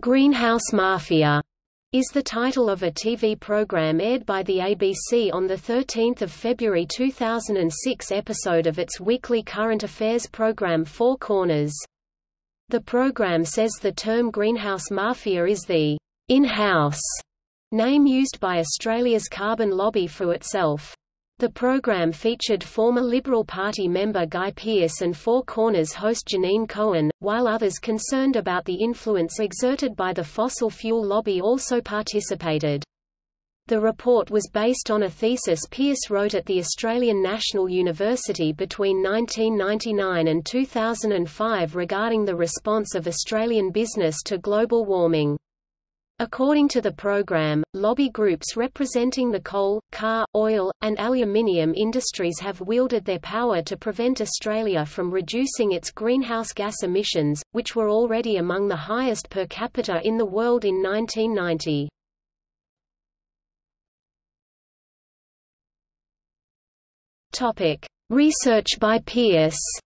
Greenhouse Mafia is the title of a TV program aired by the ABC on the 13 February 2006 episode of its weekly current affairs program Four Corners. The program says the term Greenhouse Mafia is the in-house name used by Australia's carbon lobby for itself. The program featured former Liberal Party member Guy Pearse and Four Corners host Janine Cohen, while others concerned about the influence exerted by the fossil fuel lobby also participated. The report was based on a thesis Pearse wrote at the Australian National University between 1999 and 2005 regarding the response of Australian business to global warming. According to the program, lobby groups representing the coal, car, oil, and aluminium industries have wielded their power to prevent Australia from reducing its greenhouse gas emissions, which were already among the highest per capita in the world in 1990. Research by Pearse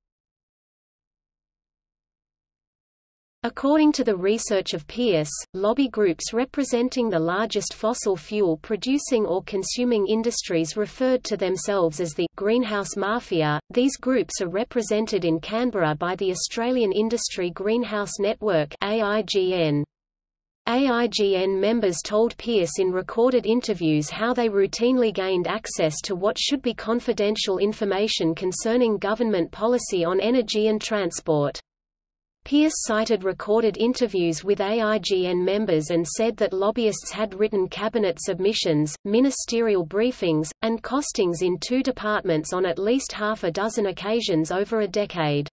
According to the research of Pearse, lobby groups representing the largest fossil fuel producing or consuming industries referred to themselves as the Greenhouse Mafia. These groups are represented in Canberra by the Australian Industry Greenhouse Network AIGN. AIGN members told Pearse in recorded interviews how they routinely gained access to what should be confidential information concerning government policy on energy and transport. Pearse cited recorded interviews with AIGN members and said that lobbyists had written cabinet submissions, ministerial briefings, and costings in two departments on at least half a dozen occasions over a decade.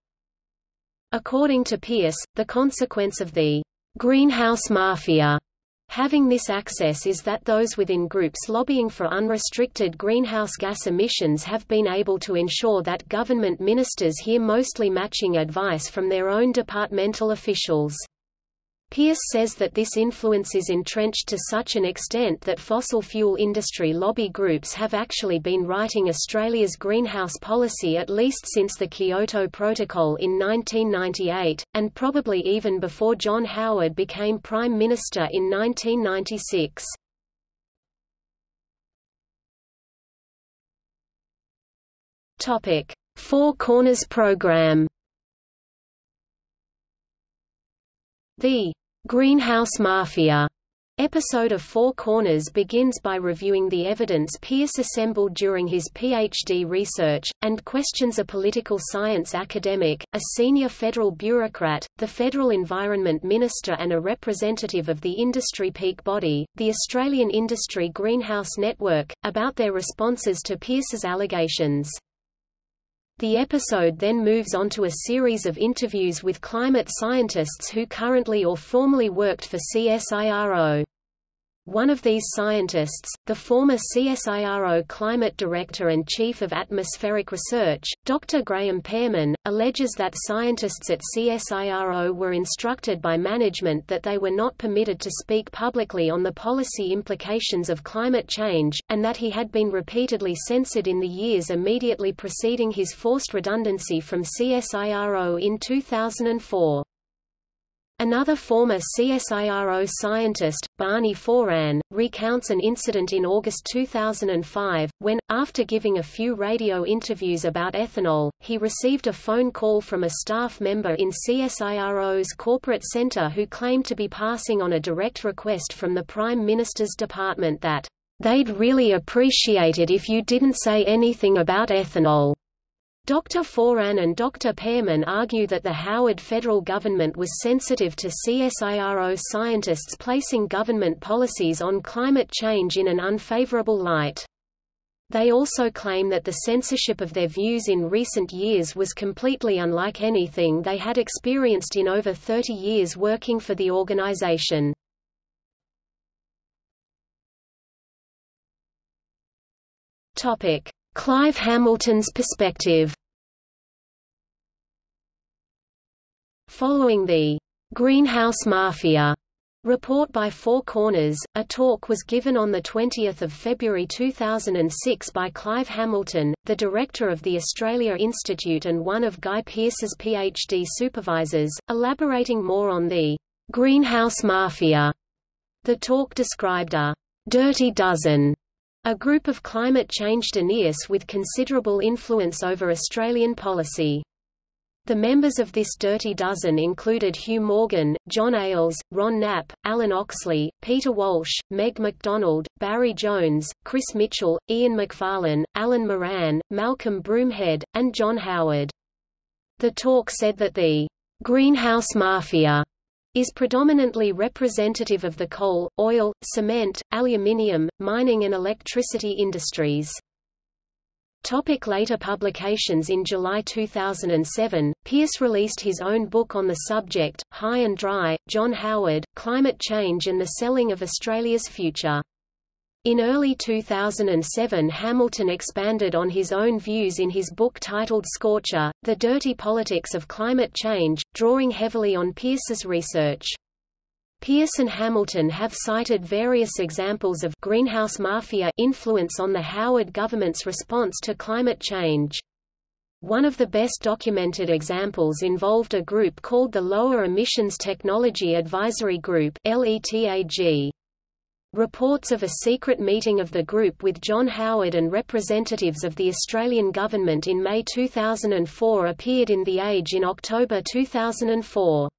According to Pearse, the consequence of the greenhouse mafia Having this access is that those within groups lobbying for unrestricted greenhouse gas emissions have been able to ensure that government ministers hear mostly matching advice from their own departmental officials. Pearse says that this influence is entrenched to such an extent that fossil fuel industry lobby groups have actually been writing Australia's greenhouse policy at least since the Kyoto Protocol in 1998, and probably even before John Howard became Prime Minister in 1996. Four Corners Programme The Greenhouse Mafia episode of Four Corners begins by reviewing the evidence Pearse assembled during his PhD research, and questions a political science academic, a senior federal bureaucrat, the federal environment minister and a representative of the industry peak body, the Australian Industry Greenhouse Network, about their responses to Pearse's allegations. The episode then moves on to a series of interviews with climate scientists who currently or formerly worked for CSIRO. One of these scientists, the former CSIRO Climate Director and Chief of Atmospheric Research, Dr. Graham Pearman, alleges that scientists at CSIRO were instructed by management that they were not permitted to speak publicly on the policy implications of climate change, and that he had been repeatedly censored in the years immediately preceding his forced redundancy from CSIRO in 2004. Another former CSIRO scientist, Barney Foran, recounts an incident in August 2005, when, after giving a few radio interviews about ethanol, he received a phone call from a staff member in CSIRO's corporate center who claimed to be passing on a direct request from the Prime Minister's department that, "...they'd really appreciate it if you didn't say anything about ethanol." Dr. Foran and Dr. Pearman argue that the Howard federal government was sensitive to CSIRO scientists placing government policies on climate change in an unfavorable light. They also claim that the censorship of their views in recent years was completely unlike anything they had experienced in over 30 years working for the organization. Clive Hamilton's perspective Following the Greenhouse Mafia report by Four Corners, a talk was given on 20 February 2006 by Clive Hamilton, the director of the Australia Institute and one of Guy Pearse's PhD supervisors, elaborating more on the greenhouse mafia. The talk described a dirty dozen, a group of climate change deniers with considerable influence over Australian policy. The members of this dirty dozen included Hugh Morgan, John Ailes, Ron Knapp, Alan Oxley, Peter Walsh, Meg MacDonald, Barry Jones, Chris Mitchell, Ian Macfarlane, Alan Moran, Malcolm Broomhead, and John Howard. The talk said that the greenhouse mafia is predominantly representative of the coal, oil, cement, aluminium, mining and electricity industries. Topic later publications In July 2007, Pearse released his own book on the subject, High and Dry, John Howard, Climate Change and the Selling of Australia's Future. In early 2007 Hamilton expanded on his own views in his book titled Scorcher, The Dirty Politics of Climate Change, drawing heavily on Pearse's research. Pearse and Hamilton have cited various examples of greenhouse mafia influence on the Howard government's response to climate change. One of the best documented examples involved a group called the Lower Emissions Technology Advisory Group LETAG. Reports of a secret meeting of the group with John Howard and representatives of the Australian government in May 2004 appeared in The Age in October 2004.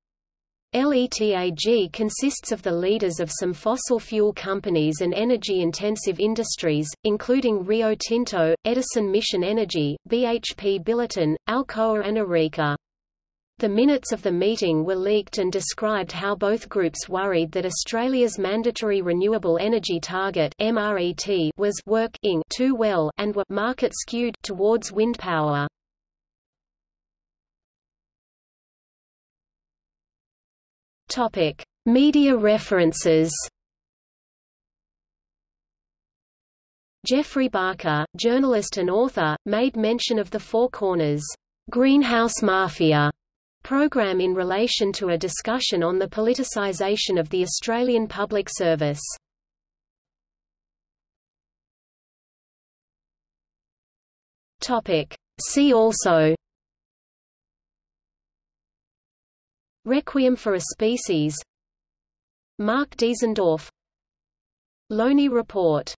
LETAG consists of the leaders of some fossil fuel companies and energy-intensive industries, including Rio Tinto, Edison Mission Energy, BHP Billiton, Alcoa and Orica. The minutes of the meeting were leaked and described how both groups worried that Australia's mandatory renewable energy target MRET was working too well and were market skewed towards wind power. Topic: Media references. Geoffrey Barker, journalist and author, made mention of the Four Corners greenhouse mafia program in relation to a discussion on the politicisation of the Australian public service. Topic: See also Requiem for a Species. Mark Diesendorf. Loney Report